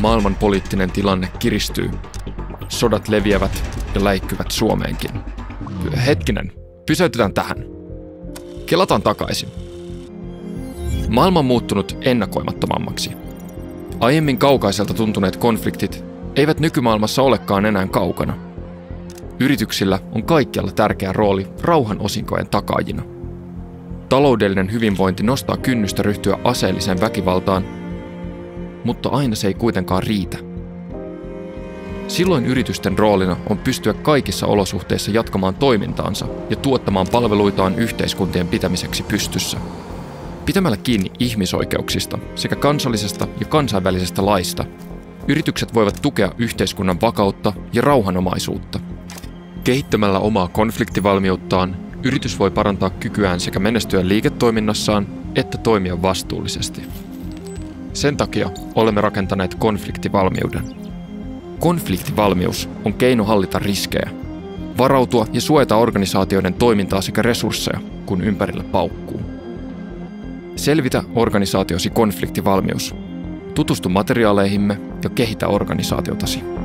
maailman poliittinen tilanne kiristyy. Sodat leviävät ja läikkyvät Suomeenkin. Hetkinen, pysäytetään tähän. Kelataan takaisin. Maailma on muuttunut ennakoimattomammaksi. Aiemmin kaukaiselta tuntuneet konfliktit eivät nykymaailmassa olekaan enää kaukana. Yrityksillä on kaikkialla tärkeä rooli rauhan osinkojen takaajina. Taloudellinen hyvinvointi nostaa kynnystä ryhtyä aseelliseen väkivaltaan, mutta aina se ei kuitenkaan riitä. Silloin yritysten roolina on pystyä kaikissa olosuhteissa jatkamaan toimintaansa ja tuottamaan palveluitaan yhteiskuntien pitämiseksi pystyssä. Pitämällä kiinni ihmisoikeuksista sekä kansallisesta ja kansainvälisestä laista, yritykset voivat tukea yhteiskunnan vakautta ja rauhanomaisuutta. Kehittämällä omaa konfliktivalmiuttaan, yritys voi parantaa kykyään sekä menestyä liiketoiminnassaan että toimia vastuullisesti. Sen takia olemme rakentaneet konfliktivalmiuden. Konfliktivalmius on keino hallita riskejä, varautua ja suojata organisaatioiden toimintaa sekä resursseja, kun ympärillä paukkuu. Selvitä organisaatiosi konfliktivalmius. Tutustu materiaaleihimme ja kehitä organisaatiotasi.